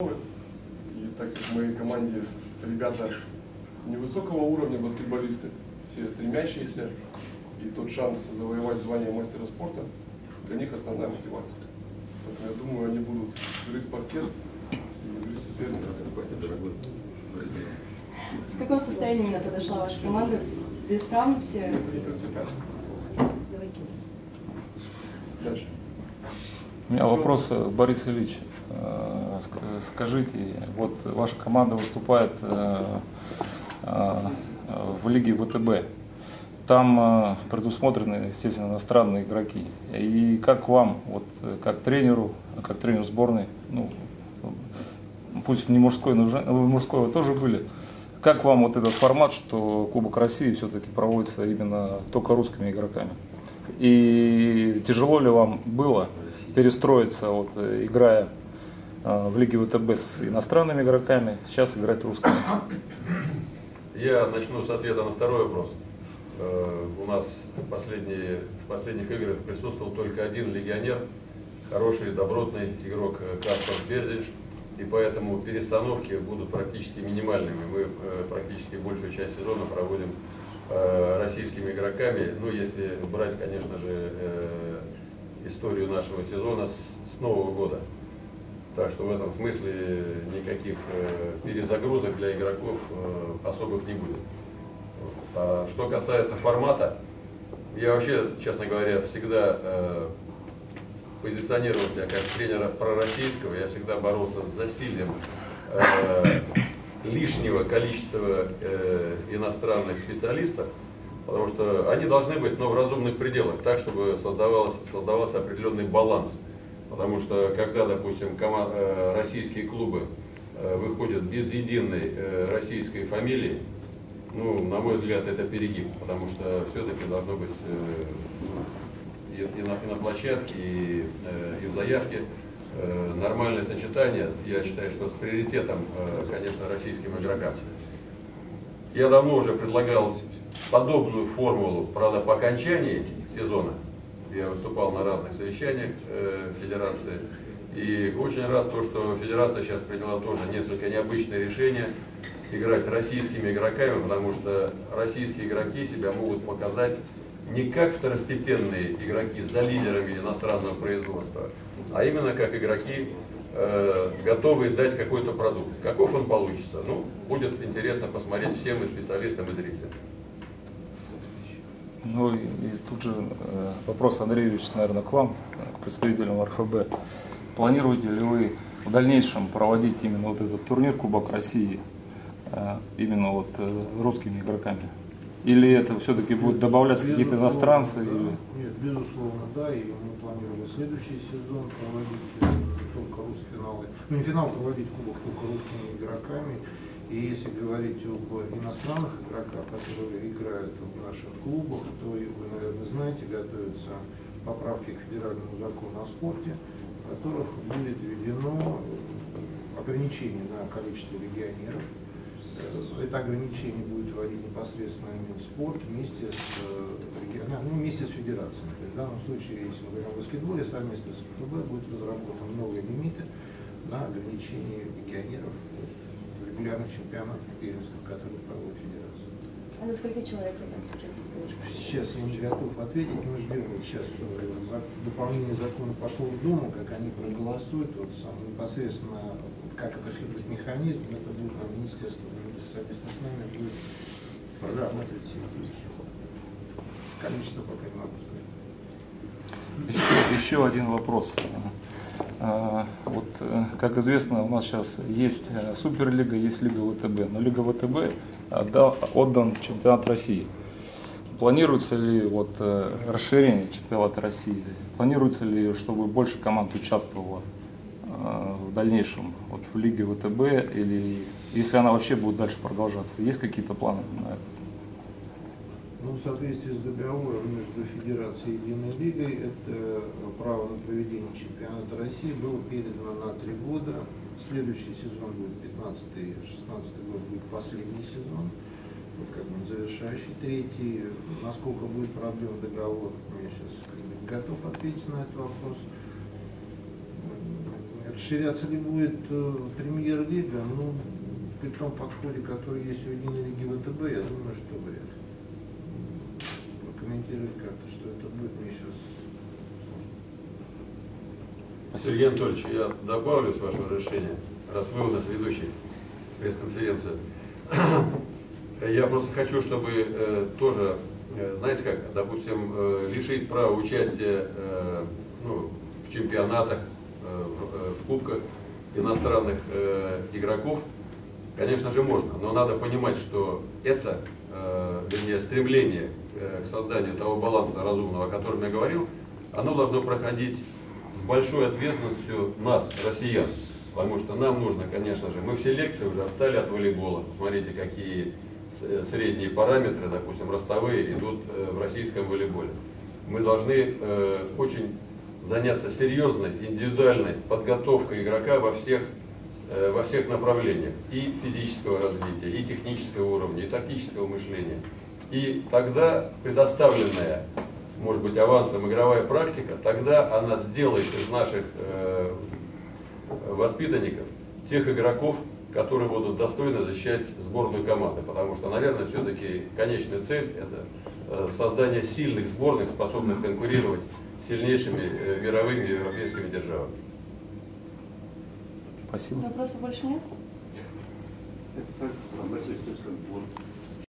И так как в моей команде ребята невысокого уровня баскетболисты, все стремящиеся, и тот шанс завоевать звание мастера спорта, для них основная мотивация. Поэтому я думаю, они будут грызть паркет и грызть соперника. В каком состоянии именно подошла ваша команда? Без травм все? Не принципиально. Дальше. У меня вопрос, э, Борис Ильич. Ск- Скажите, вот ваша команда выступает э, э, в лиге ВТБ. Там э, предусмотрены, естественно, иностранные игроки. И как вам, вот как тренеру, как тренеру сборной, ну, пусть не мужской, но мужской вы тоже были, как вам вот этот формат, что Кубок России все-таки проводится именно только русскими игроками? И тяжело ли вам было перестроиться, вот, играя в Лиге ВТБ с иностранными игроками, сейчас играть русскими? Я начну с ответа на второй вопрос. Э, У нас в, последние, в последних играх присутствовал только один легионер, хороший, добротный игрок э, Каспар Берзич, и поэтому перестановки будут практически минимальными. Мы э, практически большую часть сезона проводим российскими игроками, ну если брать, конечно же, историю нашего сезона с, с Нового года. Так что в этом смысле никаких э, перезагрузок для игроков э, особых не будет. А что касается формата, я вообще, честно говоря, всегда э, позиционировал себя как тренера пророссийского, я всегда боролся с засилием э, лишнего количества э, иностранных специалистов, потому что они должны быть но в разумных пределах, так, чтобы создавался, создавался определенный баланс. Потому что когда, допустим, э, российские клубы э, выходят без единой э, российской фамилии, ну, на мой взгляд, это перегиб, потому что все-таки должно быть и, и на, и на площадке, и, и в заявке нормальное сочетание, я считаю, что с приоритетом, конечно, российским игрокам. Я давно уже предлагал подобную формулу, правда, по окончании сезона. Я выступал на разных совещаниях э, Федерации. И очень рад то, что Федерация сейчас приняла тоже несколько необычное решение играть российскими игроками, потому что российские игроки себя могут показать не как второстепенные игроки за лидерами иностранного производства, а именно как игроки, э, готовые дать какой-то продукт. Каков он получится? Ну, будет интересно посмотреть всем и специалистам, и зрителям. Ну и, тут же э, вопрос, Андрей Юрьевич, наверное, к вам, к представителям РФБ. Планируете ли вы в дальнейшем проводить именно вот этот турнир Кубок России э, именно вот э, русскими игроками? Или это все-таки будет добавляться какие-то иностранцы? да. Или... Нет, безусловно, да, и мы планировали следующий сезон проводить только русские финалы. Ну, не финал проводить кубок только русскими игроками. И если говорить об иностранных игроках, которые играют в наших клубах, то вы, наверное, знаете, готовятся поправки к федеральному закону о спорте, в которых будет введено э, ограничение на количество легионеров. Э, Это ограничение будет вводить непосредственно Минспорт вместе с, э, региона- ну, вместе с федерацией. В данном случае, если мы говорим о баскетболе, совместно с ФБ будут разработаны новые лимиты на ограничение легионеров регулярных чемпионатах и первенствах, которые проводит федерация. А за сколько человек сократить количество? Сейчас я не готов ответить, мы ждем, вот сейчас дополнение закона пошло в Думу, как они проголосуют, вот сам непосредственно, как это все будет механизм, это будет на министерство, совместно с нами будет проработать все вещи. Количество пока не могу сказать. Еще, еще один вопрос. А, Вот, э, как известно, у нас сейчас есть э, Суперлига, есть Лига ВТБ, но Лига ВТБ отдан чемпионат России. Планируется ли вот, э, расширение чемпионата России? Планируется ли, чтобы больше команд участвовало в дальнейшем вот, в Лиге ВТБ? Или если она вообще будет дальше продолжаться? Есть какие-то планы на это? Ну, в соответствии с договором между Федерацией и Единой Лигой, это право на проведение чемпионата России было передано на три года. Следующий сезон будет 15-16 год, будет последний сезон, вот как бы завершающий. Третий, насколько будет продлен договор, я сейчас не готов ответить на этот вопрос. Расширяться ли будет э, премьер-лига? Ну, при том подходе, который есть у единой лиги ВТБ, я думаю, что вряд ли. Прокомментировать как-то, что это будет, мне сейчас. Сергей Анатольевич, я добавлю с вашего разрешения, раз вы у нас ведущий пресс-конференции. Я просто хочу, чтобы э, тоже, э, знаете как, допустим, э, лишить права участия э, ну, в чемпионатах, э, в, э, в кубках иностранных э, игроков, конечно же, можно. Но надо понимать, что это, вернее, стремление э, к созданию того баланса разумного, о котором я говорил, оно должно проходить с большой ответственностью нас, россиян. Потому что нам нужно, конечно же, мы в селекции уже отстали от волейбола. Посмотрите, какие э, средние параметры, допустим, ростовые идут э, в российском волейболе. Мы должны э, очень заняться серьезной, индивидуальной подготовкой игрока во всех, э, во всех направлениях. И физического развития, и технического уровня, и тактического мышления. И тогда предоставленная, может быть, авансом игровая практика, тогда она сделает из наших э, воспитанников тех игроков, которые будут достойно защищать сборную команды. Потому что, наверное, все-таки конечная цель – это э, создание сильных сборных, способных конкурировать с сильнейшими э, мировыми и европейскими державами. Спасибо. Вопросов больше нет?